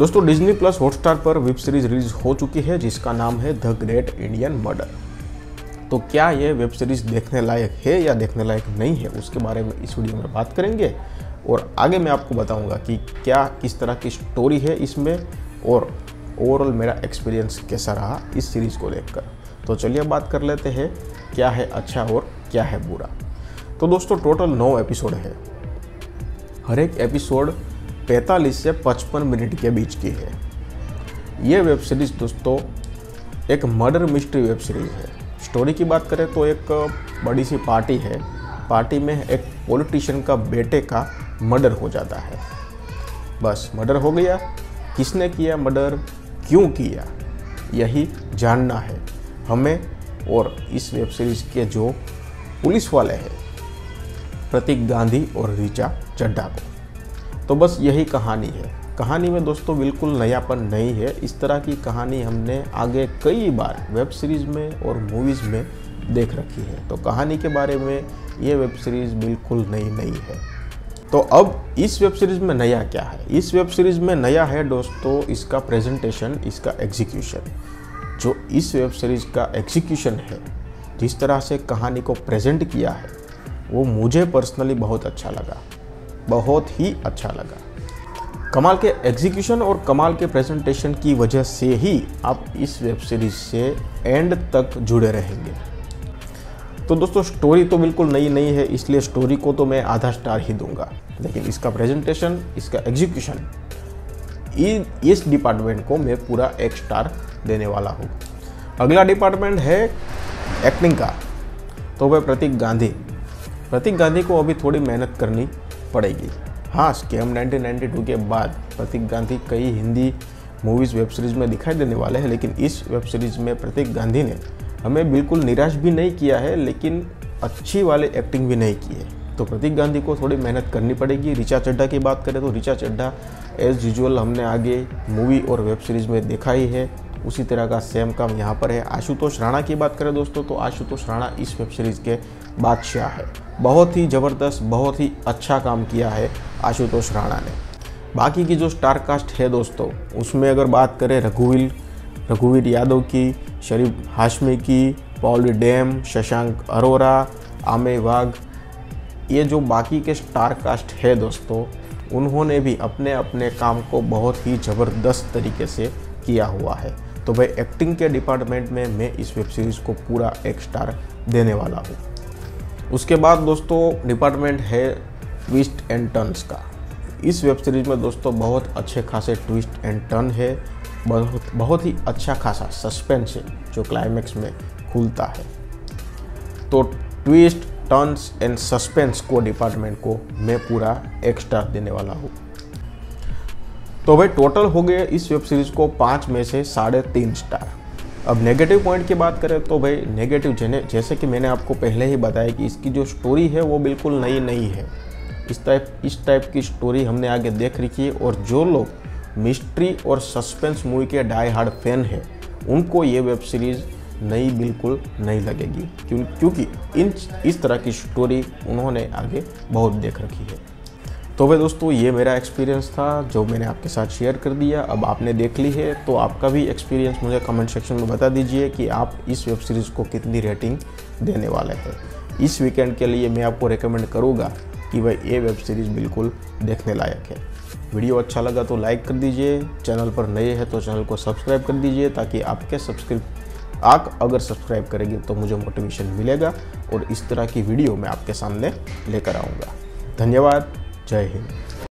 दोस्तों Disney plus Hotstar पर web series release हो चुकी है, जिसका नाम है द ग्रेट इंडियन मर्डर तो क्या ये वेब सीरीज़ देखने लायक है या देखने लायक नहीं है, उसके बारे में इस वीडियो में बात करेंगे। और आगे मैं आपको बताऊँगा कि क्या किस तरह की स्टोरी है इसमें, और ओवरऑल मेरा एक्सपीरियंस कैसा रहा इस सीरीज़ को देखकर। तो चलिए बात कर लेते हैं, क्या है अच्छा और क्या है बुरा। तो दोस्तों टोटल नौ एपिसोड है। हर एक एपिसोड 45 से 55 मिनट के बीच की है। ये वेब सीरीज़ दोस्तों, एक मर्डर मिस्ट्री वेब सीरीज़ है। स्टोरी की बात करें तो एक बड़ी सी पार्टी है। पार्टी में एक पॉलिटिशियन का बेटे का मर्डर हो जाता है। बस, मर्डर हो गया। किसने किया मर्डर? क्यों किया? यही जानना है। हमें और इस वेब सीरीज़ के जो पुलिस वाले हैं, प्रतीक गांधी और रीचा चड्ढा को। तो बस यही कहानी है। कहानी में दोस्तों बिल्कुल नयापन नहीं है। इस तरह की कहानी हमने आगे कई बार वेब सीरीज़ में और मूवीज़ में देख रखी है। तो कहानी के बारे में ये वेब सीरीज़ बिल्कुल नई नहीं है। तो अब इस वेब सीरीज़ में नया क्या है? इस वेब सीरीज़ में नया है दोस्तों इसका प्रेजेंटेशन, इसका एग्जीक्यूशन जो इस वेब सीरीज़ का एग्जीक्यूशन है, जिस तरह से कहानी को प्रेजेंट किया है, वो मुझे पर्सनली बहुत अच्छा लगा। बहुत ही अच्छा लगा। कमाल के एग्जीक्यूशन और कमाल के प्रेजेंटेशन की वजह से ही आप इस वेब सीरीज़ से एंड तक जुड़े रहेंगे। तो दोस्तों स्टोरी तो बिल्कुल नई नई है, इसलिए स्टोरी को तो मैं आधा स्टार ही दूँगा। लेकिन इसका प्रेजेंटेशन इसका एग्जीक्यूशन इस डिपार्टमेंट को मैं पूरा एक स्टार देने वाला हूँ। अगला डिपार्टमेंट है एक्टिंग का। तो वह प्रतीक गांधी। प्रतीक गांधी को अभी थोड़ी मेहनत करनी पड़ेगी। हाँ स्कैम 1992 के बाद प्रतीक गांधी कई हिंदी मूवीज़ वेब सीरीज़ में दिखाई देने वाले हैं, लेकिन इस वेब सीरीज़ में प्रतीक गांधी ने हमें बिल्कुल निराश भी नहीं किया है, लेकिन अच्छी वाले एक्टिंग भी नहीं की है तो प्रतीक गांधी को थोड़ी मेहनत करनी पड़ेगी। रिचा चड्ढा की बात करें तो रिचा चड्ढा एज यूजल हमने आगे मूवी और वेब सीरीज़ में देखा ही है। उसी तरह का सेम काम यहाँ पर है। आशुतोष राणा की बात करें दोस्तों तो आशुतोष राणा इस वेब सीरीज़ के बादशाह है। बहुत ही ज़बरदस्त, बहुत ही अच्छा काम किया है आशुतोष राणा ने। बाकी की जो स्टार कास्ट है दोस्तों, उसमें अगर बात करें रघुवीर रघुवीर यादव की, शरीफ हाशमी की, पॉल डैम, शशांक अरोरा, आमे वाघ, ये जो बाकी के स्टार कास्ट है दोस्तों, उन्होंने भी अपने अपने काम को बहुत ही ज़बरदस्त तरीके से किया हुआ है। तो भाई एक्टिंग के डिपार्टमेंट में मैं इस वेब सीरीज़ को पूरा एक स्टार देने वाला हूँ। उसके बाद दोस्तों डिपार्टमेंट है ट्विस्ट एंड टर्न्स का। इस वेब सीरीज़ में दोस्तों, बहुत अच्छे खासे ट्विस्ट एंड टर्न है। बहुत बहुत ही अच्छा खासा सस्पेंस है जो क्लाइमैक्स में खुलता है। तो ट्विस्ट टर्न्स एंड सस्पेंस को डिपार्टमेंट को मैं पूरा एक स्टार देने वाला हूँ। तो भाई टोटल हो गए इस वेब सीरीज़ को पाँच में से साढ़े तीन स्टार अब नेगेटिव पॉइंट की बात करें तो भाई नेगेटिव जैसे कि मैंने आपको पहले ही बताया कि इसकी जो स्टोरी है वो बिल्कुल नई नहीं है। इस टाइप इस टाइप की स्टोरी हमने आगे देख रखी है और जो लोग मिस्ट्री और सस्पेंस मूवी के डाई हार्ड फ़ैन हैं, उनको ये वेब सीरीज़ नई बिल्कुल नहीं लगेगी। क्यों, क्योंकि इन, इस तरह की स्टोरी उन्होंने आगे बहुत देख रखी है। तो भाई दोस्तों, ये मेरा एक्सपीरियंस था, जो मैंने आपके साथ शेयर कर दिया। अब आपने देख ली है तो आपका भी एक्सपीरियंस मुझे कमेंट सेक्शन में बता दीजिए कि आप इस वेब सीरीज़ को कितनी रेटिंग देने वाले हैं। इस वीकेंड के लिए मैं आपको रिकमेंड करूँगा कि भाई ये वेब सीरीज़ बिल्कुल देखने लायक है। वीडियो अच्छा लगा तो लाइक कर दीजिए, चैनल पर नए हैं तो चैनल को सब्सक्राइब कर दीजिए, ताकि आपके सब्सक्राइब आप अगर सब्सक्राइब करेंगे तो मुझे मोटिवेशन मिलेगा, और इस तरह की वीडियो मैं आपके सामने लेकर आऊँगा। धन्यवाद। जय हिंद।